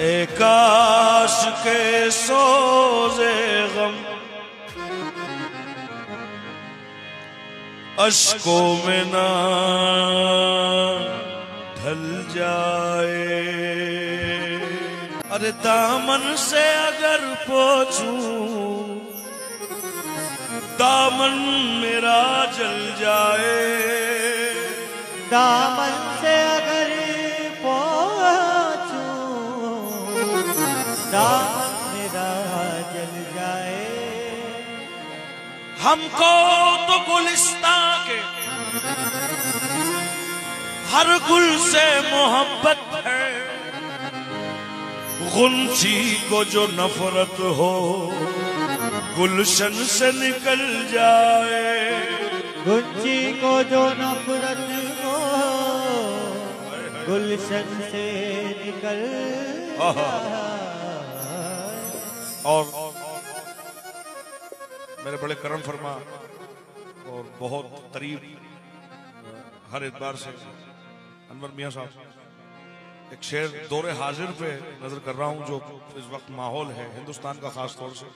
एकाश के सोजे गम। अशकों में ना ढल जाए। अरे दामन से अगर पोछूं, दामन मेरा जल जाए। दामन हमको तो गुलिस्तां के हर गुल से मोहब्बत है। गुंची को जो नफरत हो गुलशन से निकल जाए। गुंजी को जो नफरत हो गुलशन से निकल। और मेरे बड़े करम फरमा और बहुत करीब, हर एतबार से अनवर मियाँ साहब, एक शेर दौरे हाजिर पे नज़र कर रहा हूँ जो इस वक्त माहौल है हिंदुस्तान का खास तौर से,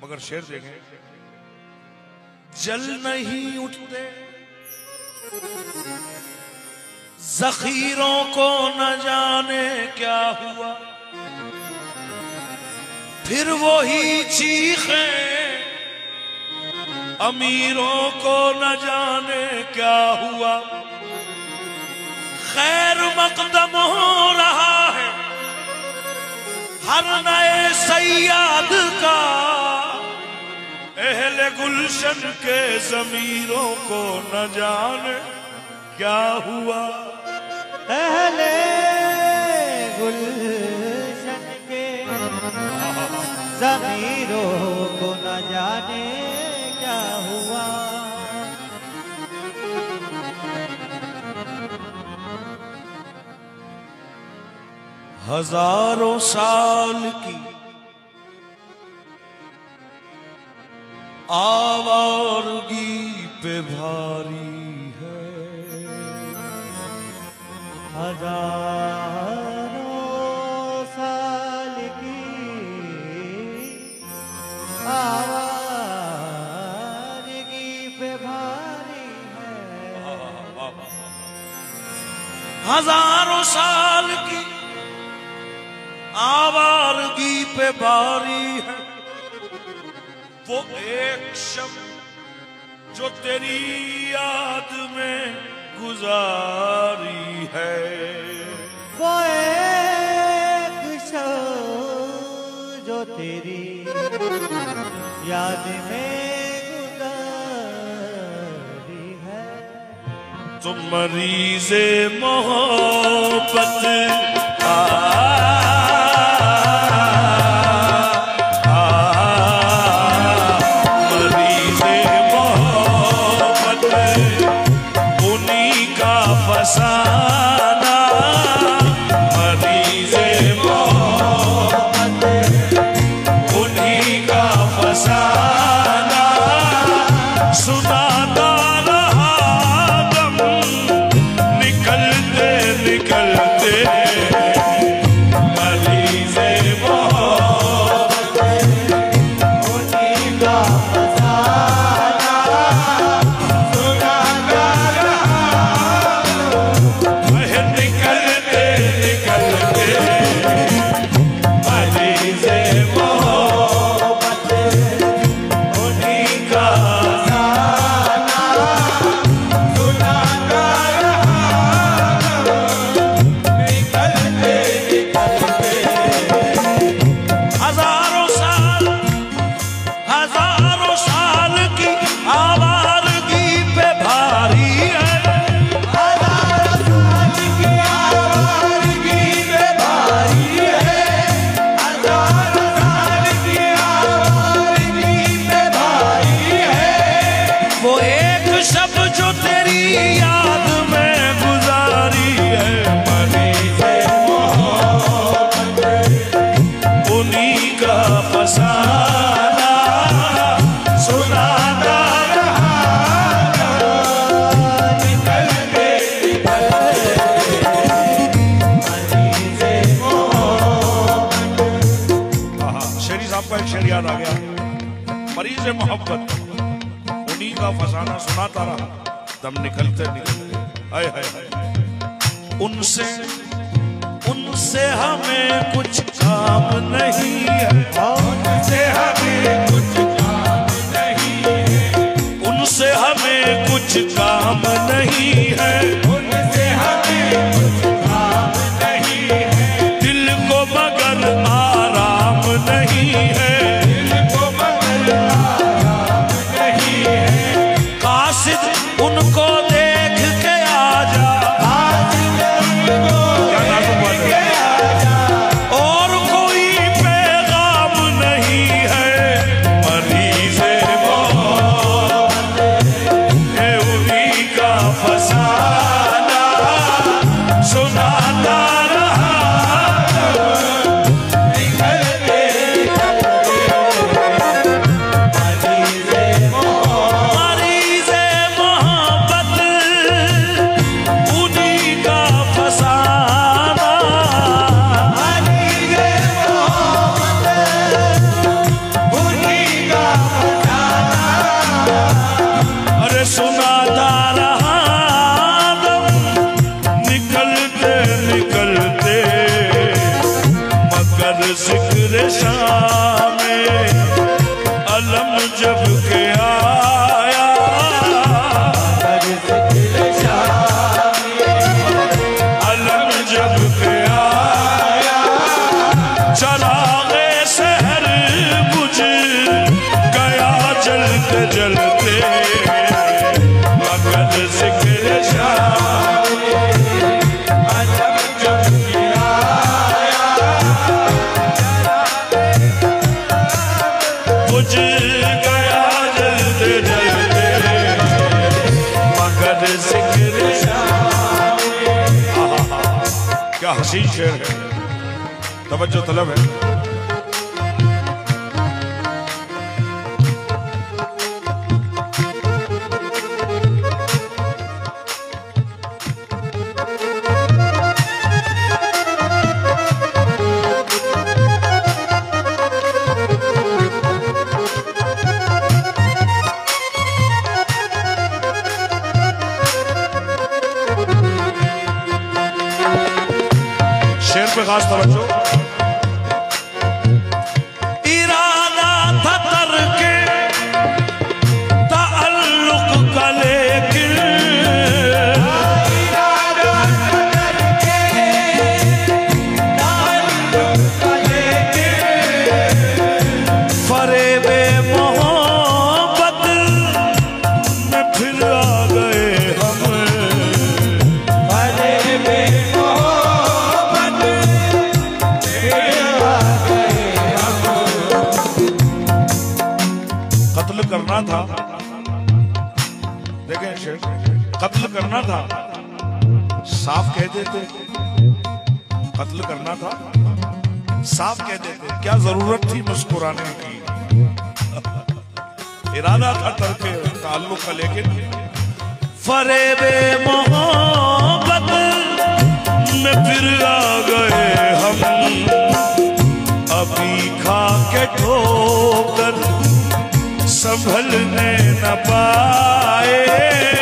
मगर शेर देखें। जल नहीं उठते, जखीरों को न जाने क्या हुआ, फिर वही चीखे अमीरों को न जाने क्या हुआ। खैर मकदम हो रहा है हर नए सैयाद का। अहले गुलशन के जमीरों को न जाने क्या हुआ। पहले गुलशन के जमीरों हज़ारों साल की आवारगी पे भारी है। हज़ारों साल की आवारगी पे भारी है। हज़ारों साल की आवारगी पे बारी है। वो एक शब जो तेरी याद में गुजारी है। वो एक जो तेरी याद में गुजारी है। तुम मरीजे मोहब्बत आ, आ, दम मरीज़ मोहब्बत। उन्हीं का फसाना सुनाता रहा। दम निकलते निकलते। हाय हाय हाय। उनसे उनसे हमें कुछ काम नहीं उनसे हमें कुछ काम नहीं है। उनसे हमें कुछ काम नहीं है। जिक्र शाम अलम जब के हसीन शेर है। तवज्जो तलब है। शेर पे खास देखें शेर कत्ल करना था। साफ़ कह देते। कत्ल करना था। साफ़ कह देते। क्या ज़रूरत थी मुस्कुराने की? इरादा था तरके ताल्लुक का लेकिन फरेबे मोहब्बत में फिर आ गए हम। अभी खा के ठोकर संभलने न पाए।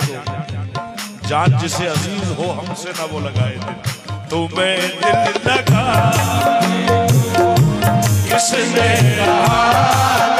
जाने दो। जान जिसे अज़ीज़ हो हमसे ना वो लगाए दिल तुम्हें दिल लगा, किसने कहा?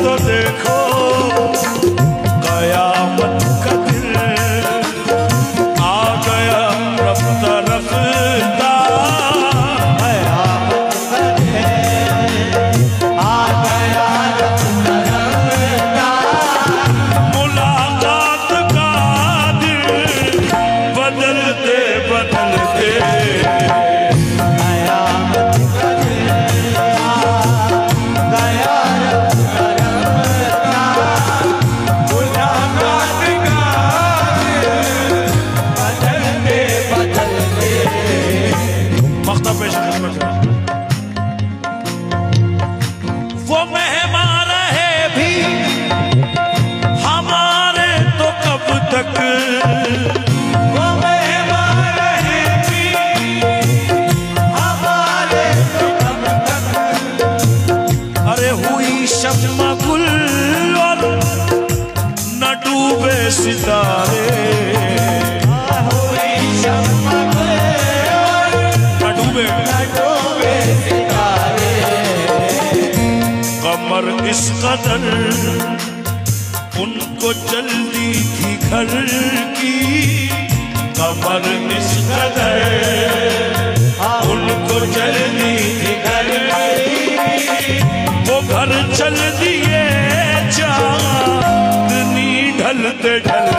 তো দেখো डूबे सितारे। हाँ, डूबे। कमर इस कदर उनको जल्दी थी घर की कमर इस कदर। President